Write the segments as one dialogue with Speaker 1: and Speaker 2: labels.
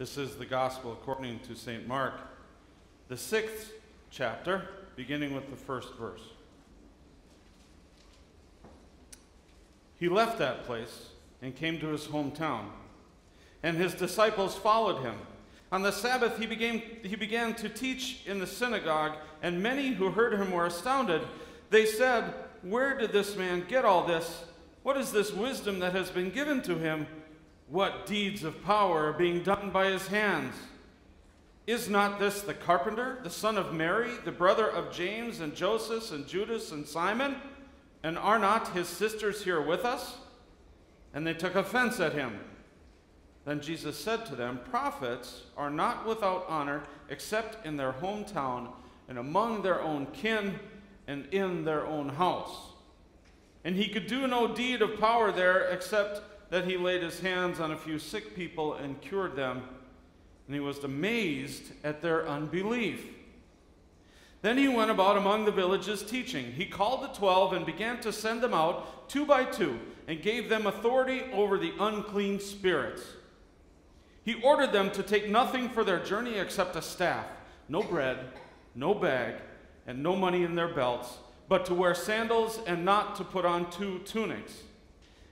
Speaker 1: This is the Gospel according to St. Mark, the sixth chapter, beginning with the first verse. He left that place and came to his hometown, and his disciples followed him. On the Sabbath, he began, he began to teach in the synagogue, and many who heard him were astounded. They said, Where did this man get all this? What is this wisdom that has been given to him? What deeds of power are being done by his hands? Is not this the carpenter, the son of Mary, the brother of James and Joseph and Judas and Simon? And are not his sisters here with us? And they took offense at him. Then Jesus said to them, Prophets are not without honor except in their hometown and among their own kin and in their own house. And he could do no deed of power there except that he laid his hands on a few sick people and cured them. And he was amazed at their unbelief. Then he went about among the villages teaching. He called the twelve and began to send them out two by two and gave them authority over the unclean spirits. He ordered them to take nothing for their journey except a staff, no bread, no bag, and no money in their belts, but to wear sandals and not to put on two tunics.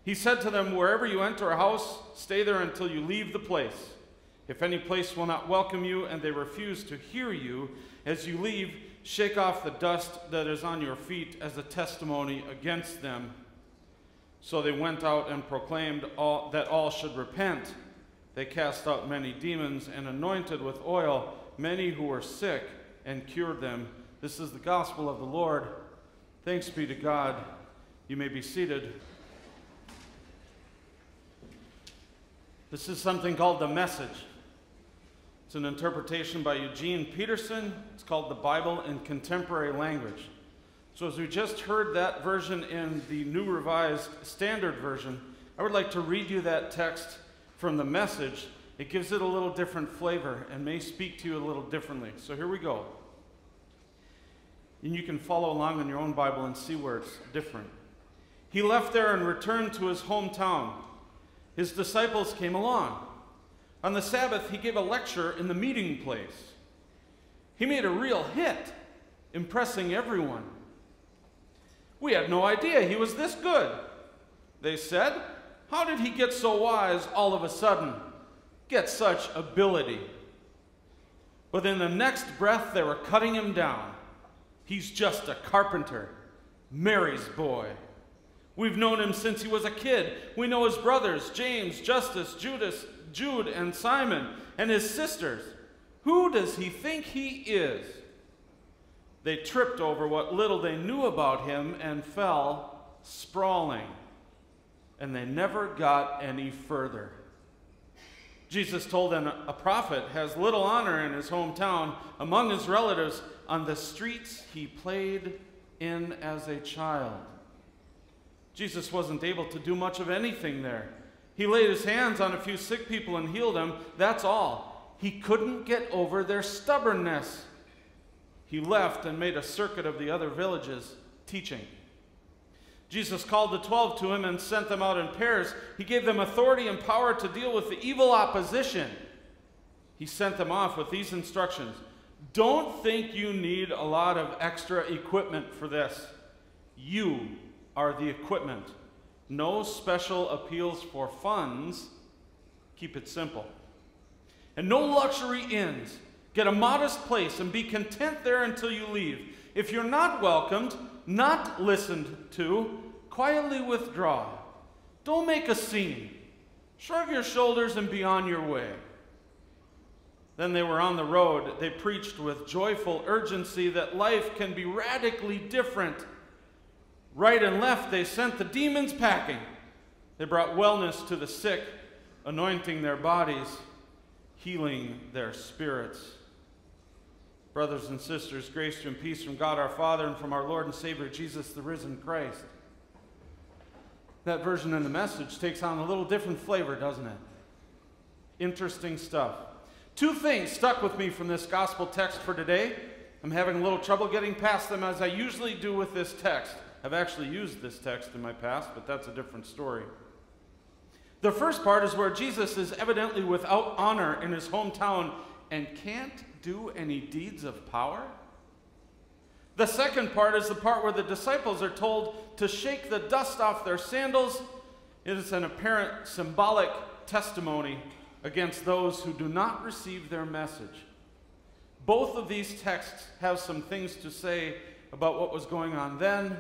Speaker 1: He said to them, Wherever you enter a house, stay there until you leave the place. If any place will not welcome you and they refuse to hear you, as you leave, shake off the dust that is on your feet as a testimony against them. So they went out and proclaimed all, that all should repent. They cast out many demons and anointed with oil many who were sick and cured them. This is the gospel of the Lord. Thanks be to God. You may be seated. This is something called the message. It's an interpretation by Eugene Peterson. It's called the Bible in Contemporary Language. So, as we just heard that version in the New Revised Standard Version, I would like to read you that text from the message, it gives it a little different flavor and may speak to you a little differently. So here we go. And you can follow along in your own Bible and see where it's different. He left there and returned to his hometown. His disciples came along. On the Sabbath, he gave a lecture in the meeting place. He made a real hit, impressing everyone. We had no idea he was this good, they said. How did he get so wise all of a sudden? Get such ability? But in the next breath, they were cutting him down. He's just a carpenter, Mary's boy. We've known him since he was a kid. We know his brothers, James, Justus, Judas, Jude, and Simon, and his sisters. Who does he think he is? They tripped over what little they knew about him and fell sprawling and they never got any further. Jesus told them a prophet has little honor in his hometown among his relatives. On the streets he played in as a child. Jesus wasn't able to do much of anything there. He laid his hands on a few sick people and healed them. That's all. He couldn't get over their stubbornness. He left and made a circuit of the other villages teaching. Jesus called the twelve to him and sent them out in pairs. He gave them authority and power to deal with the evil opposition. He sent them off with these instructions Don't think you need a lot of extra equipment for this. You are the equipment. No special appeals for funds. Keep it simple. And no luxury inns. Get a modest place and be content there until you leave. If you're not welcomed, not listened to, quietly withdraw. Don't make a scene. Shrug your shoulders and be on your way. Then they were on the road. They preached with joyful urgency that life can be radically different. Right and left, they sent the demons packing. They brought wellness to the sick, anointing their bodies, healing their spirits. Brothers and sisters, grace and peace from God our Father and from our Lord and Savior Jesus, the risen Christ. That version in the message takes on a little different flavor, doesn't it? Interesting stuff. Two things stuck with me from this gospel text for today. I'm having a little trouble getting past them as I usually do with this text. I've actually used this text in my past, but that's a different story. The first part is where Jesus is evidently without honor in his hometown and can't do any deeds of power. The second part is the part where the disciples are told to shake the dust off their sandals. It is an apparent symbolic testimony against those who do not receive their message. Both of these texts have some things to say about what was going on then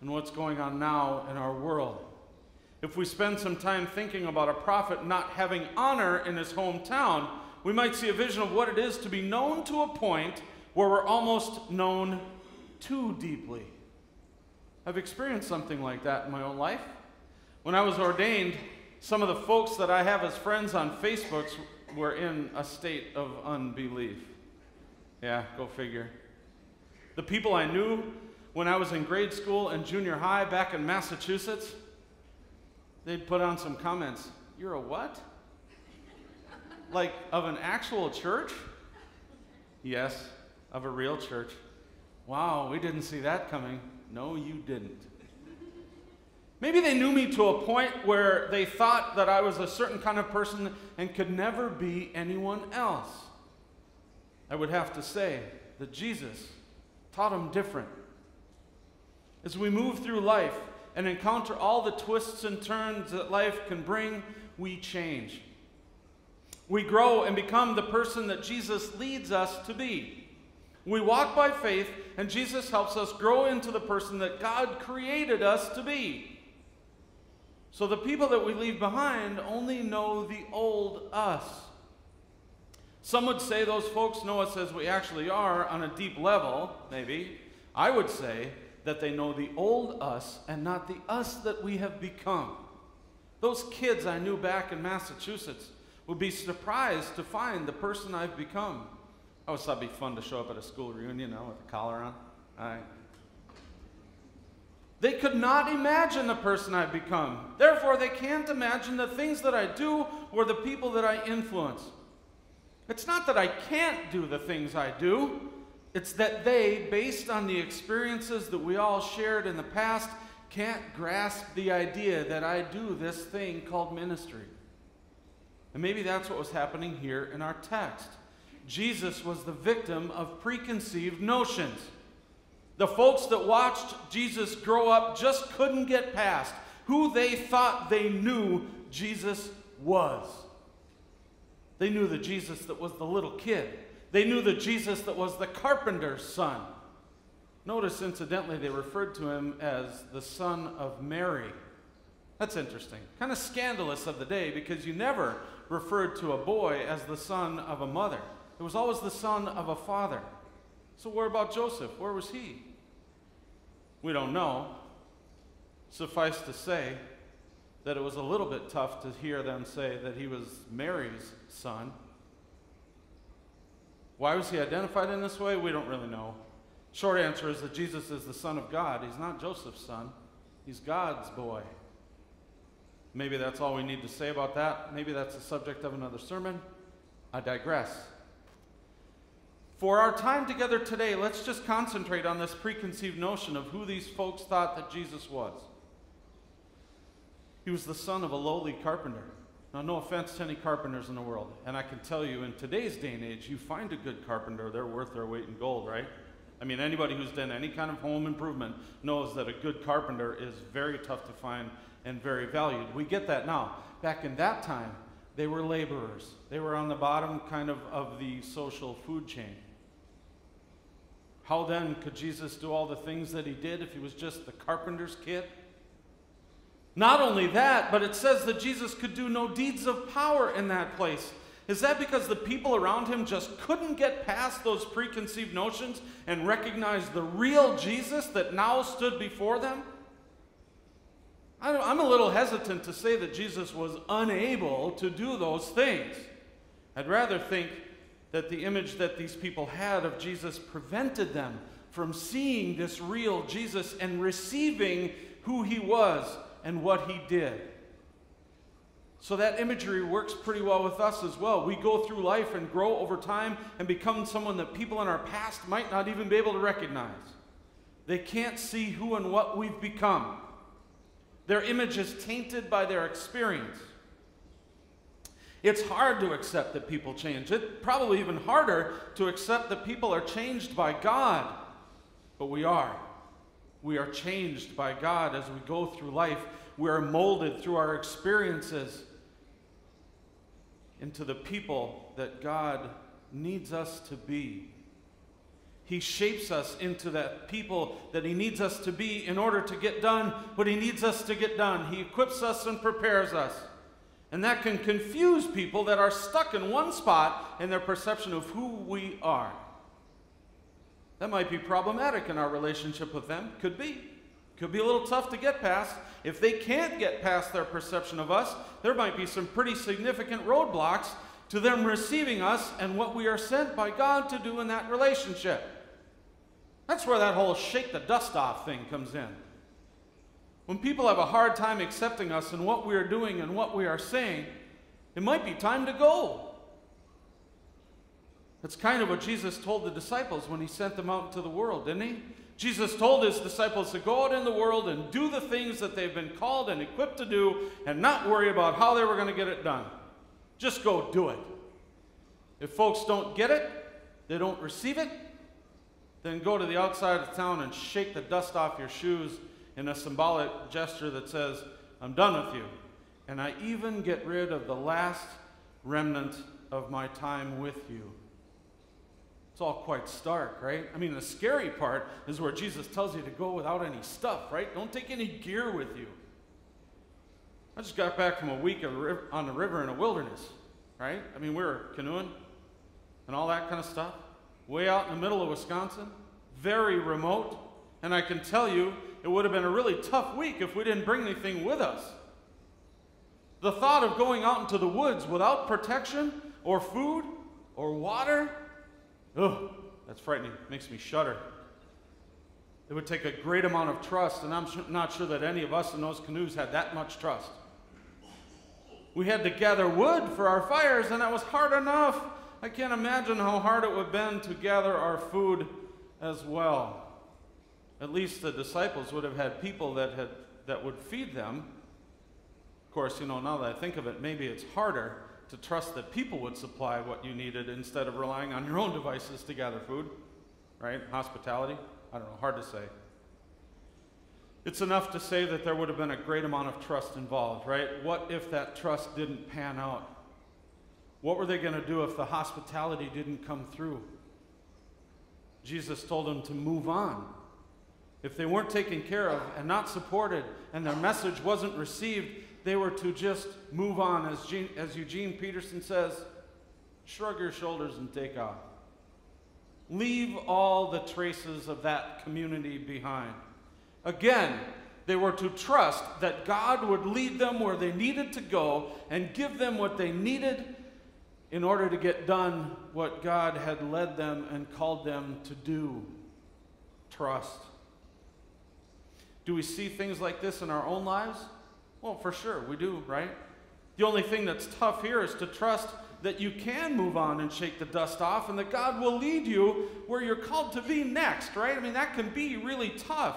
Speaker 1: and what's going on now in our world. If we spend some time thinking about a prophet not having honor in his hometown, we might see a vision of what it is to be known to a point where we're almost known too deeply. I've experienced something like that in my own life. When I was ordained, some of the folks that I have as friends on Facebook were in a state of unbelief. Yeah, go figure. The people I knew when I was in grade school and junior high back in Massachusetts, they'd put on some comments. You're a what? like of an actual church? Yes, of a real church. Wow, we didn't see that coming. No, you didn't. Maybe they knew me to a point where they thought that I was a certain kind of person and could never be anyone else. I would have to say that Jesus taught them different. As we move through life and encounter all the twists and turns that life can bring, we change. We grow and become the person that Jesus leads us to be. We walk by faith, and Jesus helps us grow into the person that God created us to be. So the people that we leave behind only know the old us. Some would say those folks know us as we actually are on a deep level, maybe. I would say that they know the old us and not the us that we have become. Those kids I knew back in Massachusetts would be surprised to find the person I've become. I always thought it'd be fun to show up at a school reunion, you know, with a collar on. All right. They could not imagine the person I've become. Therefore, they can't imagine the things that I do or the people that I influence. It's not that I can't do the things I do, it's that they, based on the experiences that we all shared in the past, can't grasp the idea that I do this thing called ministry. And maybe that's what was happening here in our text. Jesus was the victim of preconceived notions. The folks that watched Jesus grow up just couldn't get past who they thought they knew Jesus was. They knew the Jesus that was the little kid. They knew the Jesus that was the carpenter's son. Notice, incidentally, they referred to him as the son of Mary. That's interesting. Kind of scandalous of the day because you never referred to a boy as the son of a mother, it was always the son of a father. So, where about Joseph? Where was he? We don't know. Suffice to say, that it was a little bit tough to hear them say that he was Mary's son. Why was he identified in this way? We don't really know. Short answer is that Jesus is the Son of God. He's not Joseph's son, he's God's boy. Maybe that's all we need to say about that. Maybe that's the subject of another sermon. I digress. For our time together today, let's just concentrate on this preconceived notion of who these folks thought that Jesus was. He was the son of a lowly carpenter. Now, no offense to any carpenters in the world, and I can tell you in today's day and age, you find a good carpenter, they're worth their weight in gold, right? I mean, anybody who's done any kind of home improvement knows that a good carpenter is very tough to find and very valued. We get that now. Back in that time, they were laborers, they were on the bottom kind of of the social food chain. How then could Jesus do all the things that he did if he was just the carpenter's kid? Not only that, but it says that Jesus could do no deeds of power in that place. Is that because the people around him just couldn't get past those preconceived notions and recognize the real Jesus that now stood before them? I'm a little hesitant to say that Jesus was unable to do those things. I'd rather think that the image that these people had of Jesus prevented them from seeing this real Jesus and receiving who he was and what he did. So that imagery works pretty well with us as well. We go through life and grow over time and become someone that people in our past might not even be able to recognize. They can't see who and what we've become. Their image is tainted by their experience. It's hard to accept that people change. It's probably even harder to accept that people are changed by God. But we are. We are changed by God as we go through life. We are molded through our experiences into the people that God needs us to be. He shapes us into that people that He needs us to be in order to get done what He needs us to get done. He equips us and prepares us. And that can confuse people that are stuck in one spot in their perception of who we are. That might be problematic in our relationship with them. Could be. Could be a little tough to get past. If they can't get past their perception of us, there might be some pretty significant roadblocks to them receiving us and what we are sent by God to do in that relationship. That's where that whole shake the dust off thing comes in. When people have a hard time accepting us and what we are doing and what we are saying, it might be time to go. That's kind of what Jesus told the disciples when he sent them out into the world, didn't he? Jesus told his disciples to go out in the world and do the things that they've been called and equipped to do and not worry about how they were going to get it done. Just go do it. If folks don't get it, they don't receive it, then go to the outside of town and shake the dust off your shoes in a symbolic gesture that says, I'm done with you. And I even get rid of the last remnant of my time with you. It's all quite stark, right? I mean, the scary part is where Jesus tells you to go without any stuff, right? Don't take any gear with you. I just got back from a week on the river in a wilderness, right? I mean, we were canoeing and all that kind of stuff, way out in the middle of Wisconsin, very remote. And I can tell you, it would have been a really tough week if we didn't bring anything with us. The thought of going out into the woods without protection or food or water, ugh, that's frightening. Makes me shudder. It would take a great amount of trust, and I'm not sure that any of us in those canoes had that much trust. We had to gather wood for our fires, and that was hard enough. I can't imagine how hard it would have been to gather our food as well. At least the disciples would have had people that, had, that would feed them. Of course, you know, now that I think of it, maybe it's harder to trust that people would supply what you needed instead of relying on your own devices to gather food, right? Hospitality. I don't know, hard to say. It's enough to say that there would have been a great amount of trust involved, right? What if that trust didn't pan out? What were they going to do if the hospitality didn't come through? Jesus told them to move on. If they weren't taken care of and not supported and their message wasn't received, they were to just move on. As, as Eugene Peterson says, shrug your shoulders and take off. Leave all the traces of that community behind. Again, they were to trust that God would lead them where they needed to go and give them what they needed in order to get done what God had led them and called them to do. Trust. Do we see things like this in our own lives? Well, for sure, we do, right? The only thing that's tough here is to trust that you can move on and shake the dust off and that God will lead you where you're called to be next, right? I mean, that can be really tough.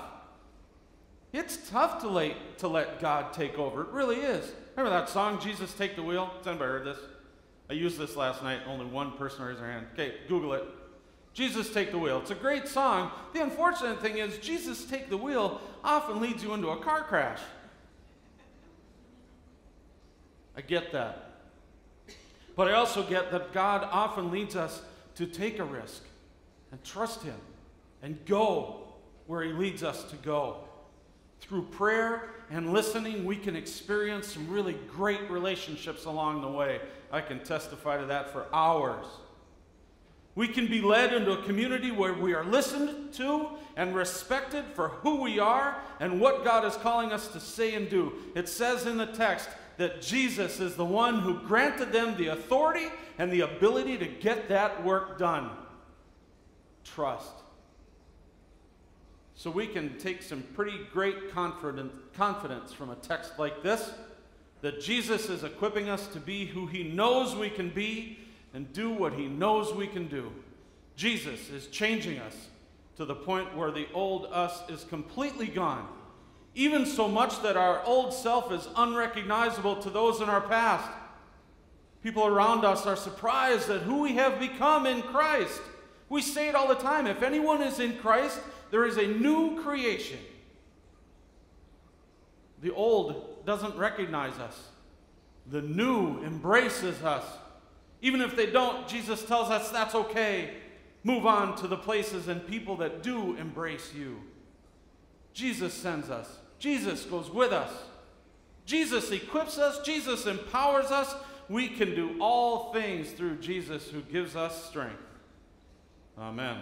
Speaker 1: It's tough to let, to let God take over. It really is. Remember that song, Jesus Take the Wheel? Has anybody heard this? I used this last night. Only one person raised their hand. Okay, Google it. Jesus Take the Wheel. It's a great song. The unfortunate thing is, Jesus Take the Wheel often leads you into a car crash. I get that. But I also get that God often leads us to take a risk and trust Him and go where He leads us to go. Through prayer and listening, we can experience some really great relationships along the way. I can testify to that for hours. We can be led into a community where we are listened to and respected for who we are and what God is calling us to say and do. It says in the text that Jesus is the one who granted them the authority and the ability to get that work done. Trust. So we can take some pretty great confidence from a text like this that Jesus is equipping us to be who he knows we can be and do what he knows we can do. Jesus is changing us to the point where the old us is completely gone, even so much that our old self is unrecognizable to those in our past. People around us are surprised at who we have become in Christ. We say it all the time if anyone is in Christ, there is a new creation. The old doesn't recognize us, the new embraces us. Even if they don't, Jesus tells us that's okay. Move on to the places and people that do embrace you. Jesus sends us, Jesus goes with us. Jesus equips us, Jesus empowers us. We can do all things through Jesus who gives us strength. Amen.